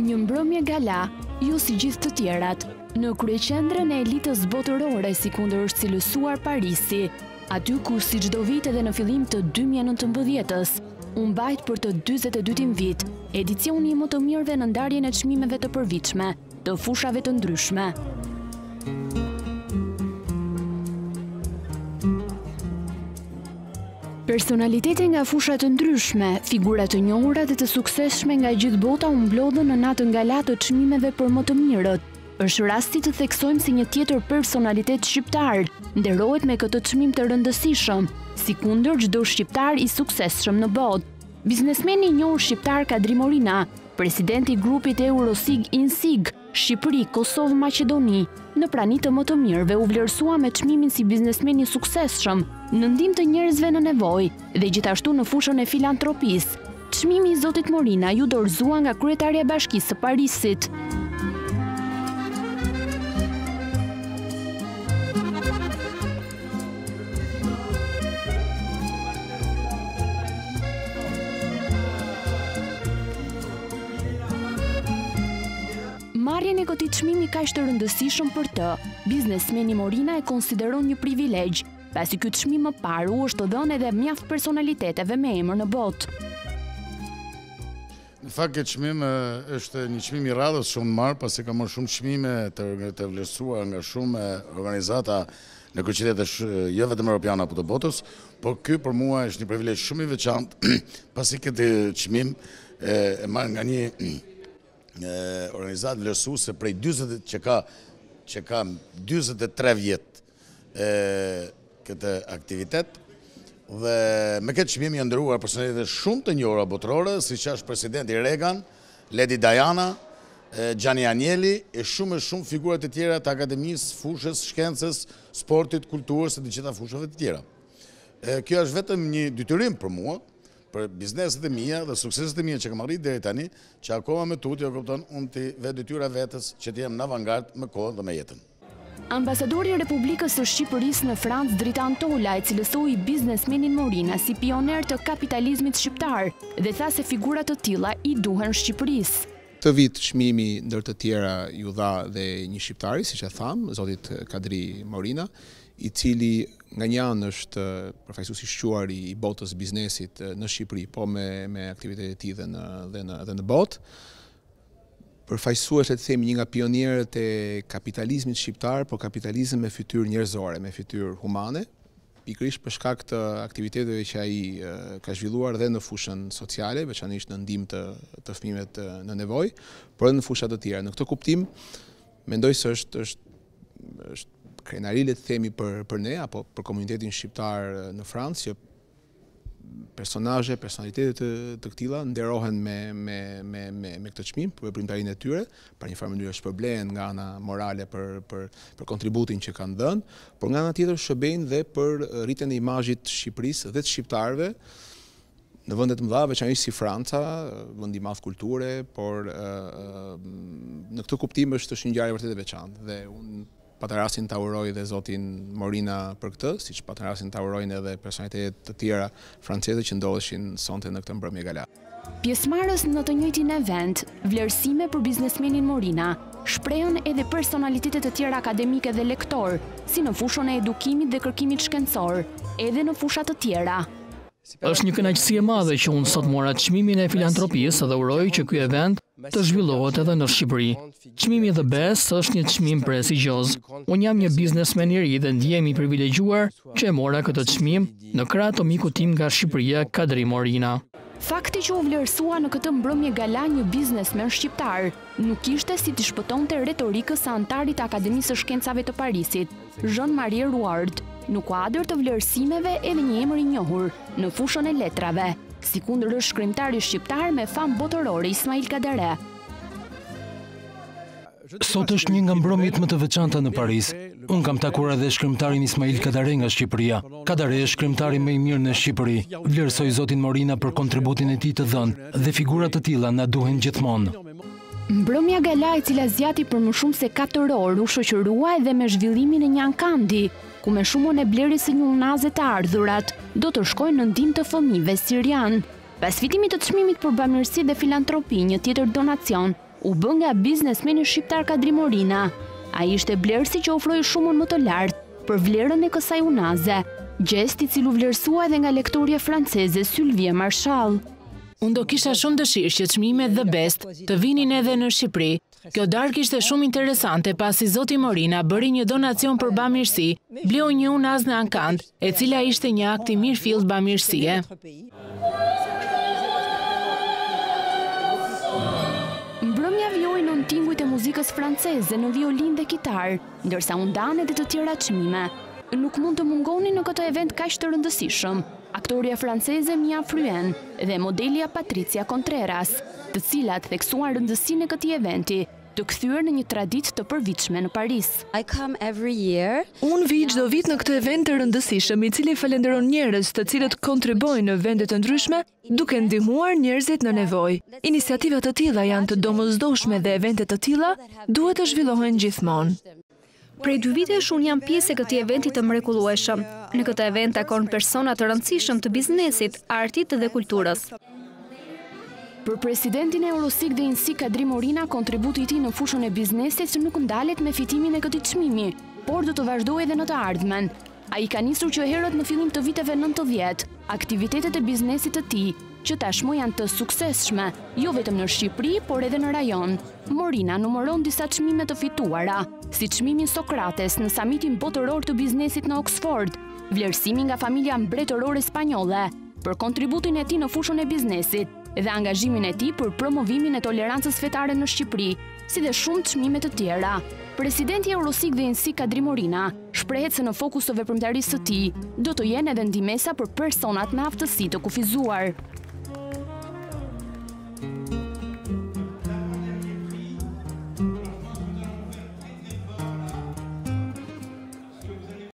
Një mbrëmje gala, jo si gjithë të tjerat, në kryeqendrën e elitës botërore sikundër është cilësuar Parisi, aty ku si çdo vit edhe në fillim të 2019-ës, u mbajt për të 42-tin vit, edicioni i më të mirëve në ndarjen e çmimeve të përvitshme, të fushave të ndryshme. Personalitete nga fusha të ndryshme, figura të njohura dhe të suksesshme nga gjithë bota u mblodhën në natën gala të çmimeve për më të mirët. Është rasti të theksojmë se një tjetër personalitet shqiptar nderohet me këtë çmim të rëndësishëm, sikundër çdo shqiptar i suksesshëm në botë. Biznesmeni i njohur shqiptar Kadri Morina, presidenti i grupit Eurosig Insig, Shqipëri, Kosovë, Maqedoni, në prani të më të mirëve u vlerësua me çmimin si biznesmen i suksesshëm, në ndihmë të njerëzve në nevojë dhe gjithashtu në fushën e filantropisë. Çmimi i zotit Morina iu dorëzua nga kryetarja e Bashkisë së Parisit. Marrjen e këtij çmimi kaq të rëndësishëm për të, biznesmeni Morina e konsideron një privilegj, pasi ky çmim më parë u është dhënë edhe mjaft personaliteteve me emër në botë. Në fakt ky çmim është një çmim i radhës që unë marr, pasi kam marrë shumë çmime të vlerësuar nga shumë organizata në kryeqytete jo vetëm europiane apo të botës, por ky për mua është një privilegj shumë i veçantë, pasi këtë çmim e marr nga një organizatë vlerësuese prej 40 që ka që ka 43 vjet këtë aktivitet dhe me këtë çmim janë nderuar personalitete shumë të njohura botërore, siç është presidenti Reagan, Lady Diana, Xhani Anjeli e shumë e shumë figura të tjera të akademisë, fushës, shkencës, sportit, kulturës e të gjitha fushave të tjera. Kjo është vetëm një detyrim për mua, për bizneset e mia dhe sukseset e mia që kam arrit deri tani, që akoma më tutje, kupton, unë t'i vë detyra vetes që të jem në avangard me kohën dhe me jetën. Ambasadori i Republikës së Shqipërisë në Francë, Dritan Tola, e cilësoi biznesmenin Morina si pionier të kapitalizmit shqiptar dhe tha se figura të tilla i duhen Shqipërisë. Këtë vit çmimi ndër të tjera iu dha dhe një shqiptari, siç e thamë, zotit Kadri Morina, i cili nga një anë është përfaqësues i shquar i botës biznesit në Shqipëri, po me aktivitetet e tij dhe në botë, Përfaqësues le të themi një nga pionierët e kapitalizmit shqiptar, por kapitalizëm me fytyrë njerëzore, me fytyrë humane, pikërisht për shkak të aktiviteteve që ai ka zhvilluar dhe në fushën sociale, veçanërisht në ndihmë të, të fëmijëve të në nevojë, por edhe në fusha të tjera. Në këtë kuptim, mendoj se është është është krenari le të themi për për ne apo për komunitetin shqiptar në Francë që personazhe, personalitete të këtilla nderohen me me me me me këtë çmim për veprimtarinë e tyre, pra një farë mënyrë shpërblehen nga ana morale për për për kontributin që kanë dhënë, por nga ana tjetër shërbejnë dhe për rritjen e imazhit të Shqipërisë dhe të shqiptarëve në vende të mëdha, veçanërisht si Franca, vend i madh kulture, por në këtë kuptim është është një ngjarje vërtet e veçantë dhe unë Pata rastin ta uroj dhe zotin Morina për këtë, siç patën rastin ta urojnë edhe personalitete të tjera franceze që ndodheshin sonte në këtë mbrëmje gala. Pjesëmarrës në të njëjtin event, vlerësime për biznesmenin Morina shprehën edhe personalitete të tjera akademike dhe lektorë, si në fushën e edukimit dhe kërkimit shkencor, edhe në fusha të tjera. Është një kënaqësi e madhe që unë sot mora çmimin e filantropisë dhe uroj që ky event të zhvillohet edhe në Shqipëri. Çmimi The Best është një çmim prestigjioz. Unë jam një biznesmen i ri dhe ndjehem i privilegjuar që e mora këtë çmim në krah të mikut tim nga Shqipëria, Kadri Morina. Fakti që u vlerësua në këtë mbrëmje gala një biznesmen shqiptar, nuk kishte si t'i shpëtonte retorikës së anëtarit të Akademisë së Shkencave të Parisit, Jean-Marie Rouart, në kuadër të vlerësimeve edhe një emër i njohur në fushën e letrave, sikundër është shkrimtari shqiptar me famë botërore Ismail Kadare. Sot është një nga mbrëmjet më të veçanta në Paris. Unë kam takuar edhe shkrimtarin Ismail Kadare nga Shqipëria. Kadare është shkrimtari më i mirë në Shqipëri. Vlerësoj zotin Morina për kontributin e tij të dhënë dhe figura të tilla na duhen gjithmonë. Mbrëmja gala e cila zgjati për më shumë se katër orë u shoqërua edhe me zhvillimin e një ankandi, ku me shumën e blerjes së një unaze të ardhurat do të shkojnë në ndihmë të fëmijëve sirianë. Pas fitimit të çmimit për bamirësi dhe filantropi një tjetër donacion u bë nga biznesmeni shqiptar Kadri Morina. Ai ishte blerësi që ofroi shumën më të lartë për vlerën e kësaj unaze, gjest i cili u vlerësua edhe nga lektorja franceze Sylvie Marchal. Unë do kisha shumë dëshirë që çmimet The Best të vinin edhe në Shqipëri. Kjo darkë ishte shumë interesante pasi zoti Morina bëri një donacion për bamirësi, bleu një unazë në ankand, e cila ishte një akt i mirëfilltë bamirësie. Mbrëmja vijoi nën tingujt e muzikës franceze në violinë dhe kitarë, ndërsa u ndanë edhe të tjera çmime. Nuk mund të mungonin në këtë event kaq të rëndësishëm, aktorja franceze Mia Frye dhe modelja Patricia Contreras, të cilat theksuan rëndësinë e këtij eventi të kthyer në një traditë të përvitshme në Paris. Unë vij çdo vit në këtë event të rëndësishëm, i cili falënderon njerëz të cilët kontribojnë në vende të ndryshme duke ndihmuar njerëzit në nevojë. Iniciativa të tilla janë të domosdoshme dhe evente të tilla duhet të zhvillohen gjithmonë. Prej dy vitesh unë jam pjesë e këtij eventi të mrekullueshëm. Në këtë event takon persona të rëndësishëm të biznesit, artit dhe kulturës. Për presidentin e Eurosig dhe Insig Kadri Morina kontributi i tij në fushën e biznesit që nuk ndalet me fitimin e këtij çmimi, por do të vazhdojë edhe në të ardhmen. Ai ka nisur që herët në fillim të viteve nëntëdhjetë, aktivitetet e biznesit të tij, që tashmë janë të suksesshme, jo vetëm në Shqipëri, por edhe në rajon. Morina numëron disa çmime të fituara, si çmimin Sokrates në Samitin Botëror të Biznesit në Oksford, vlerësimi nga familja mbretërore spanjolle për kontributin e tij në fushën e biznesit dhe angazhimin e tij për promovimin e tolerancës fetare në Shqipëri. si dhe shumë çmime të tjera. Presidenti Eurosig dhe Insig Kadri Morina shprehet se në fokus të veprimtarisë së tij do të jenë edhe ndihmesa për personat me aftësi të kufizuar.